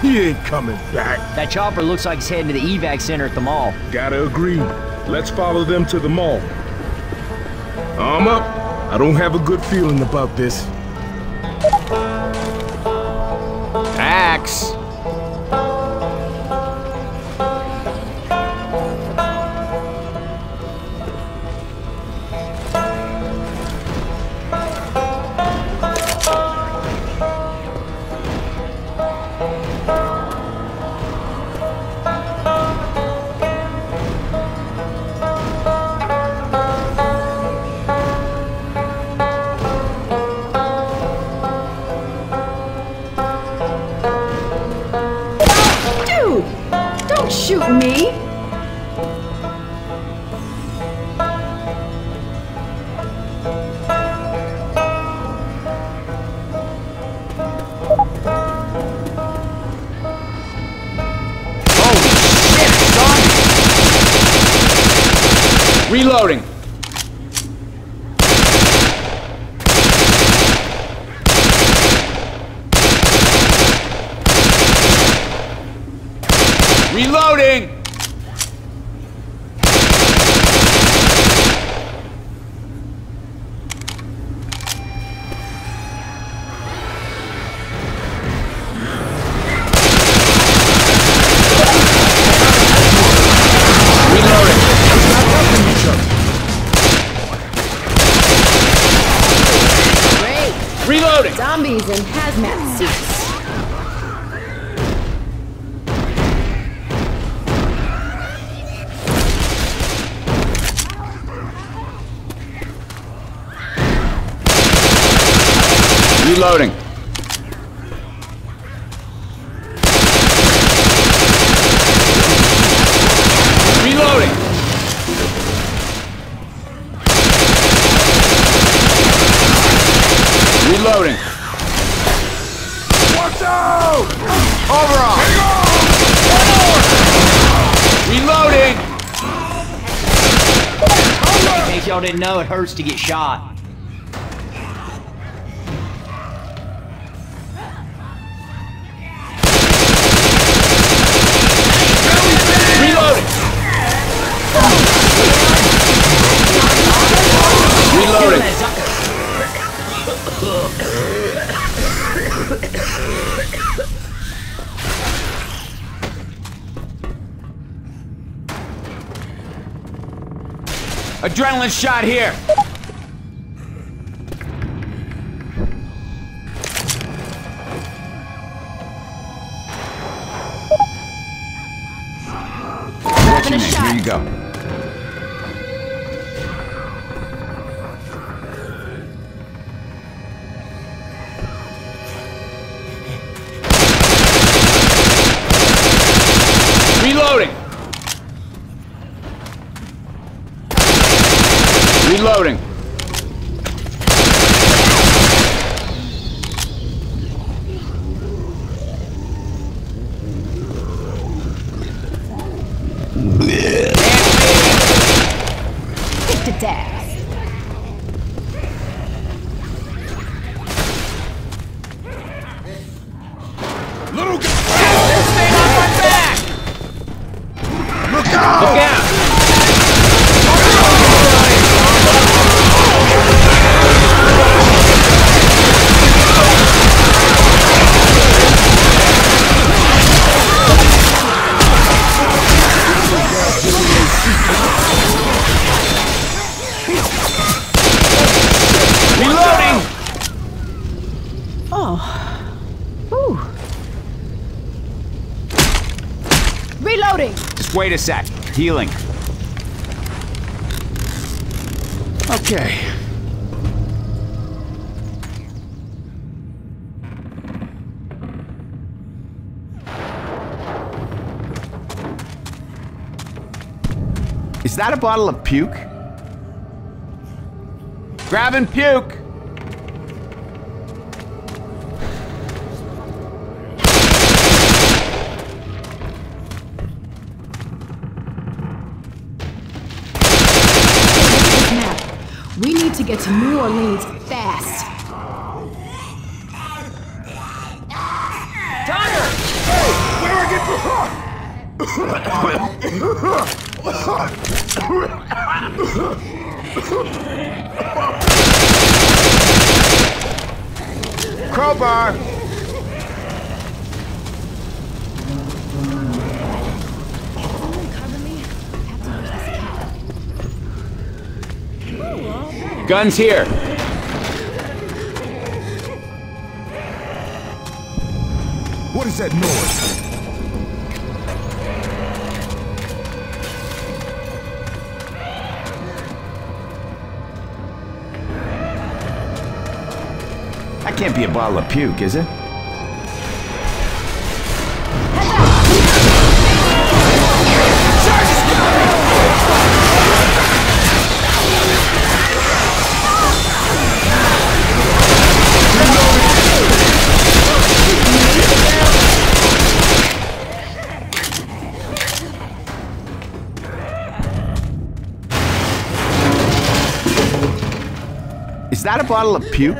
He ain't coming back. That chopper looks like it's heading to the evac center at the mall. Gotta agree. Let's follow them to the mall. Arm up. I don't have a good feeling about this. Axe! Reloading! Reloading! Reloading! Reloading! Watch out! Overall! Reloading! In case y'all didn't know, it hurts to get shot. Adrenaline shot here! Little guy! Stay on my back! Look out! Healing. Okay. Is that a bottle of puke? Grabbing puke! To get to New Orleans fast. Tucker! Crowbar! Guns here. What is that noise? That can't be a bottle of puke, is it? That a bottle of puke?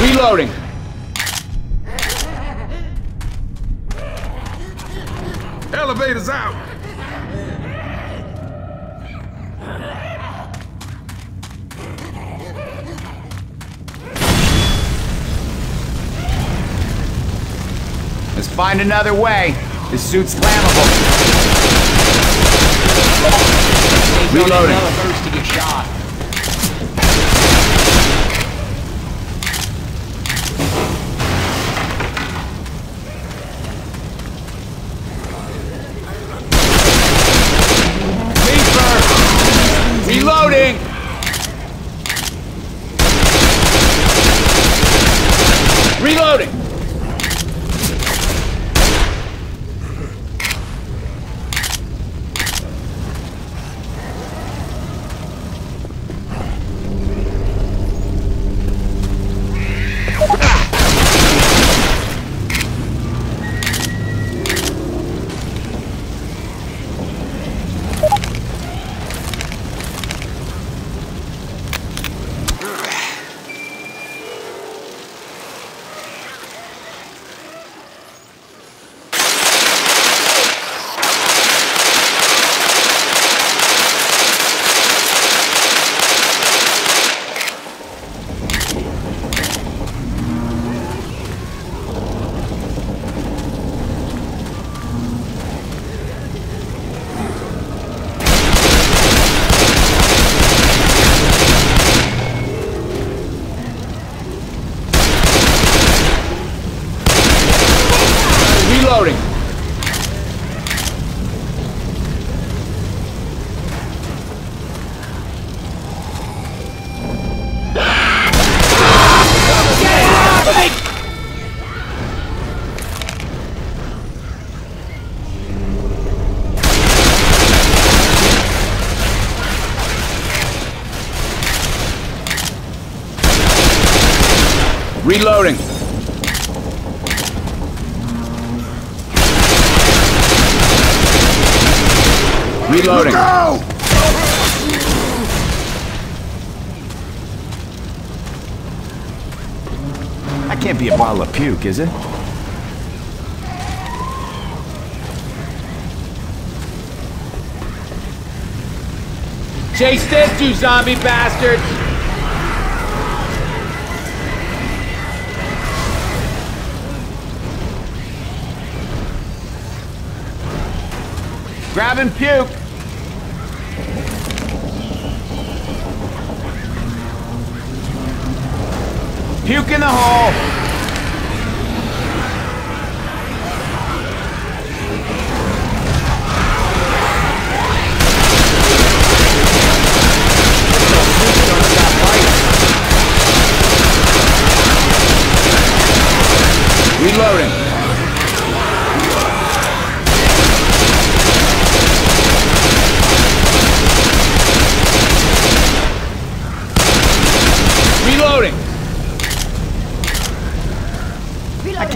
Reloading. Elevator's out. Find another way. This suit's flammable. Reloading. Reloading. Reloading. That can't be a bottle of puke, is it? Chase this, you zombie bastards! Grabbing puke. Puke in the hole.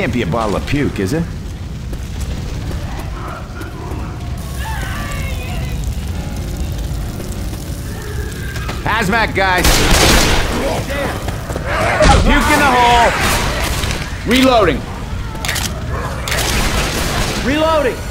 Can't be a bottle of puke, is it? Hazmat guys. Puke in the hole. Reloading. Reloading. Reloading.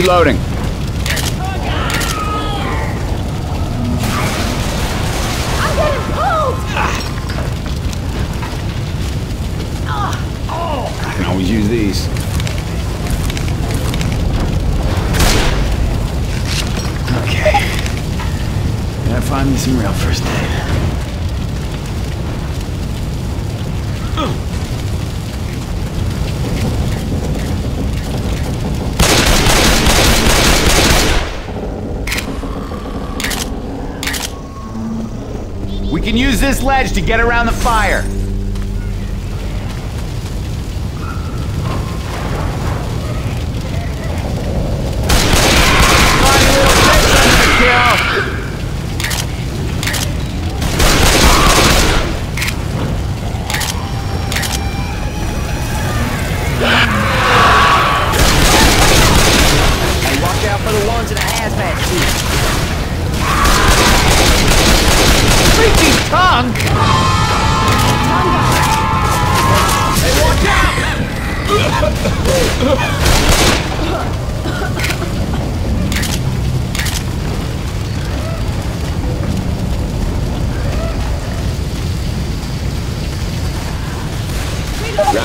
Reloading. Get around the fire.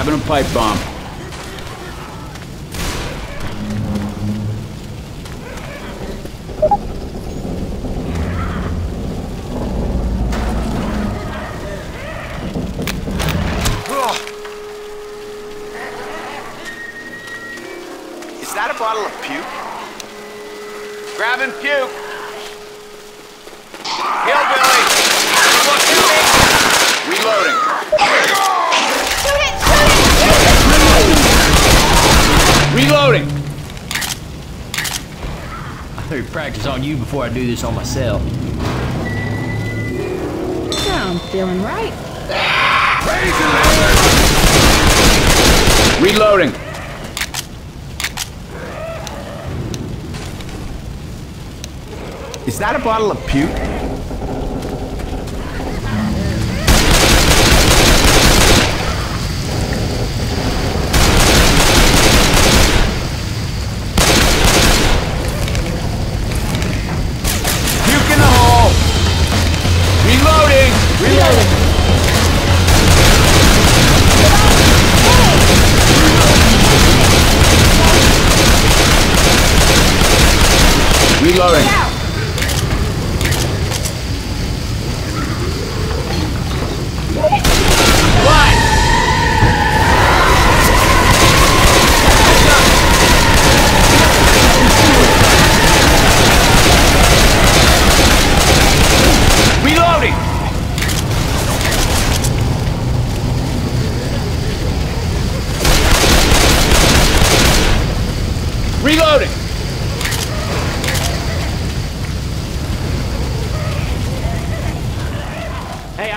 Grabbing a pipe bomb. Reloading. I better practice on you before I do this on myself. I'm feeling right. Reloading. Is that a bottle of puke? Puke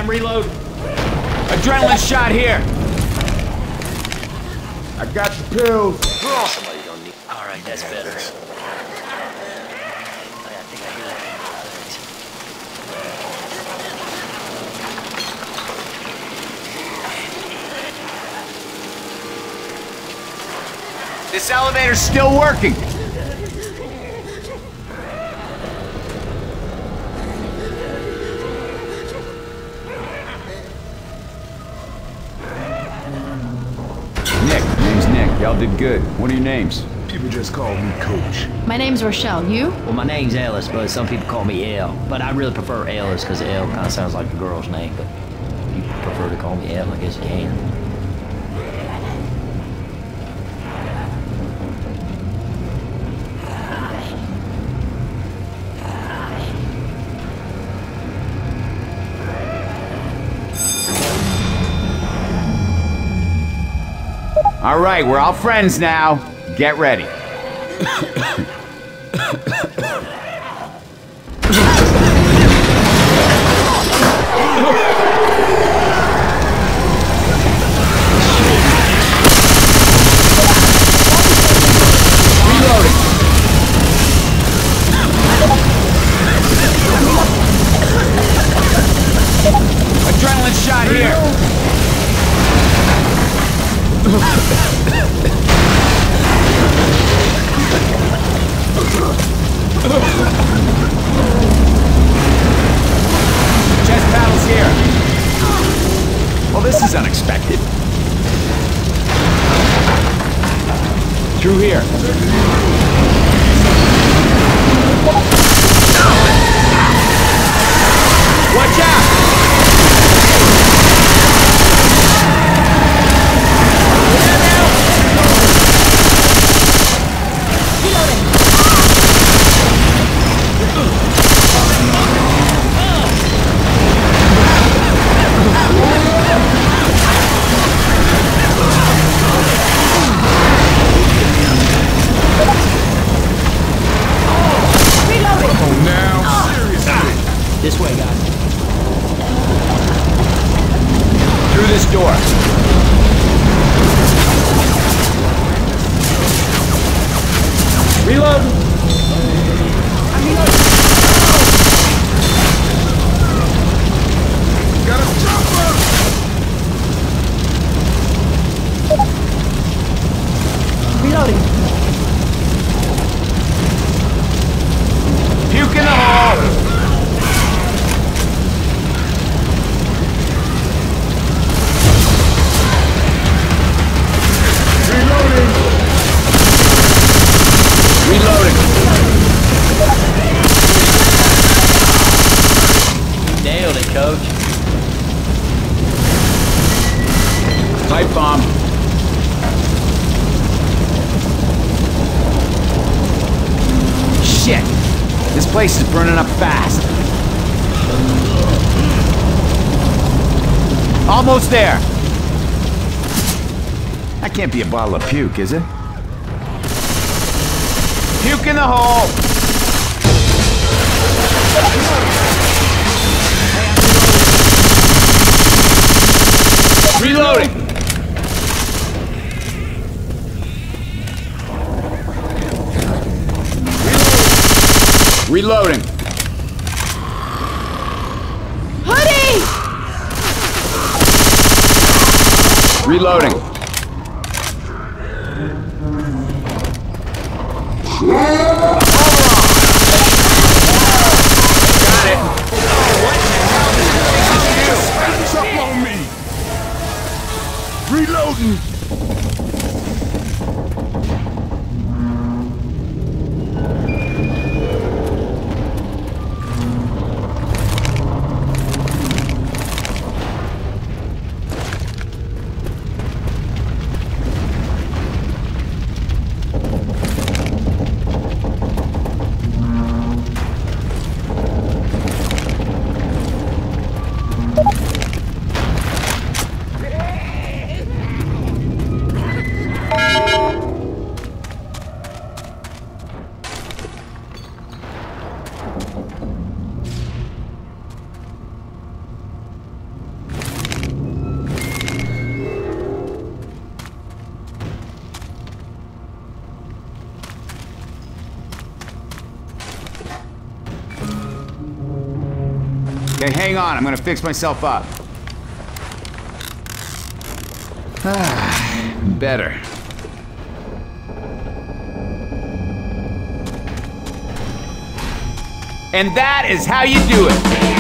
Hey, I'm. Adrenaline shot here. I got the pills. Somebody gonna need. All right, that's better. I think I hear that. This elevator's still working. Y'all did good. What are your names? People just call me Coach. My name's Rochelle. You? Well, my name's Ellis, but some people call me L. But I really prefer Ellis because L kind of sounds like a girl's name. But if you prefer to call me L, I guess you can. All right, we're all friends now. Get ready. Through here. Watch out! Door. Reload. Burning up fast. Almost there. That can't be a bottle of puke, is it? Puke in the hole! Reloading! Reloading. Hoodie! Reloading. Got it. Patch up on me! Reloading! Okay, hang on. I'm gonna fix myself up. Ah, better. And that is how you do it.